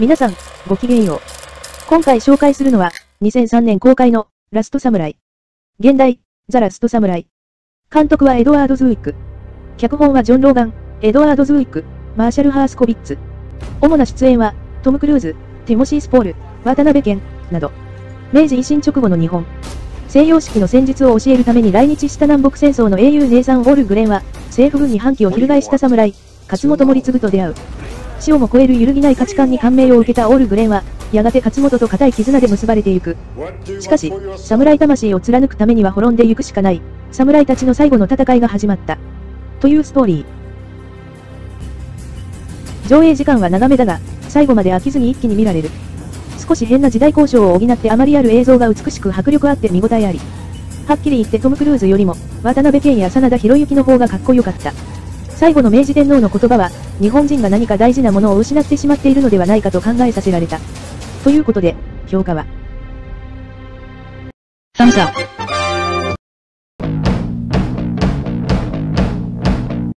皆さん、ごきげんよう。今回紹介するのは、2003年公開の、ラストサムライ。現代、ザ・ラストサムライ。監督はエドワード・ズウィック。脚本はジョン・ローガン、エドワード・ズウィック、マーシャル・ハースコビッツ。主な出演は、トム・クルーズ、ティモシー・スポール、渡辺謙、など。明治維新直後の日本。西洋式の戦術を教えるために来日した南北戦争の英雄ネイサン・オール・グレンは、政府軍に反旗を翻した侍、勝本森次と出会う。死をも超える揺るぎない価値観に感銘を受けたオール・グレンは、やがて勝本と固い絆で結ばれてゆく。しかし、侍魂を貫くためには滅んでゆくしかない、侍たちの最後の戦いが始まった。というストーリー。上映時間は長めだが、最後まで飽きずに一気に見られる。少し変な時代交渉を補ってあまりある映像が美しく迫力あって見応えあり。はっきり言ってトム・クルーズよりも、渡辺謙や真田広之の方がかっこよかった。最後の明治天皇の言葉は、日本人が何か大事なものを失ってしまっているのではないかと考えさせられた。ということで、評価は。3社